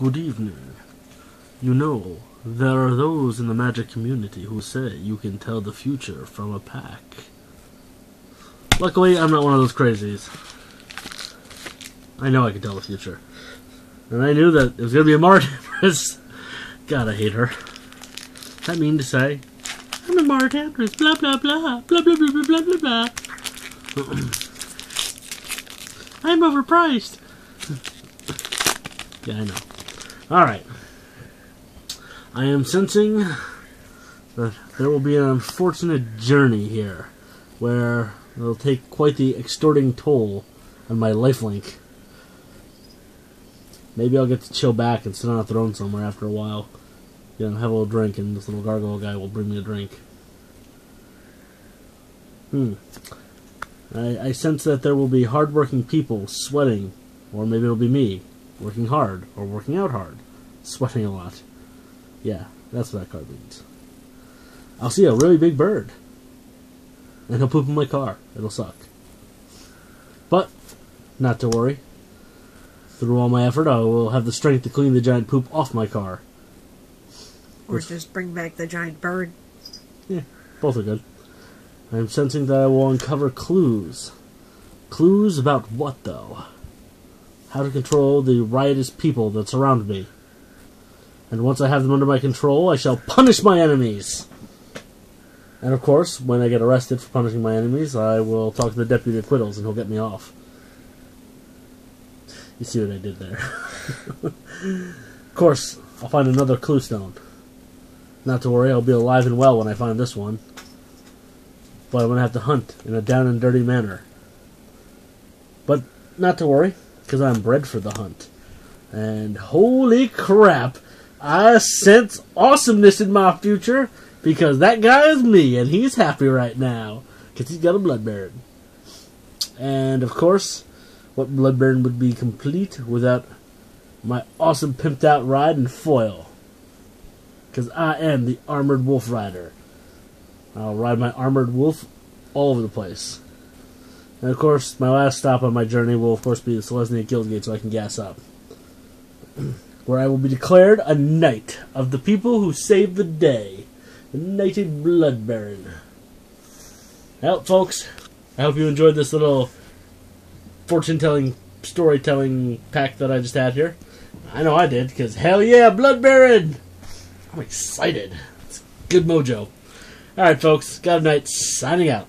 Good evening. You know, there are those in the magic community who say you can tell the future from a pack. Luckily, I'm not one of those crazies. I know I can tell the future. And I knew that it was going to be a Martamorous. God, I hate her. Does that mean to say, I'm a Martamorous, blah, blah, blah, blah, blah, blah, blah, blah, blah, blah. I'm overpriced. yeah, I know. Alright. I am sensing that there will be an unfortunate journey here where it'll take quite the extorting toll on my lifelink. Maybe I'll get to chill back and sit on a throne somewhere after a while. You know, have a little drink, and this little gargoyle guy will bring me a drink. Hmm. I, I sense that there will be hardworking people sweating, or maybe it'll be me, working hard, or working out hard, sweating a lot. Yeah, that's what that card means. I'll see a really big bird. And he'll poop in my car. It'll suck. But, not to worry. Through all my effort, I will have the strength to clean the giant poop off my car. Or just bring back the giant bird. Yeah, both are good. I'm sensing that I will uncover clues. Clues about what, though? How to control the riotous people that surround me. And once I have them under my control, I shall punish my enemies! And of course, when I get arrested for punishing my enemies, I will talk to the Deputy Acquittals and he'll get me off. You see what I did there. of course, I'll find another clue stone. Not to worry, I'll be alive and well when I find this one. But I'm going to have to hunt in a down and dirty manner. But not to worry, because I'm bred for the hunt. And holy crap, I sense awesomeness in my future because that guy is me and he's happy right now because he's got a blood baron. And of course, what blood baron would be complete without my awesome pimped out ride and foil? Because I am the armored wolf rider. I'll ride my armored wolf all over the place. And of course, my last stop on my journey will, of course, be the Selesnya Guildgate so I can gas up. Where I will be declared a knight of the people who saved the day. The Knighted Blood Baron. Well, folks, I hope you enjoyed this little fortune telling, storytelling pack that I just had here. I know I did, because hell yeah, Blood Baron! I'm excited. It's good mojo. Alright, folks, God Night signing out.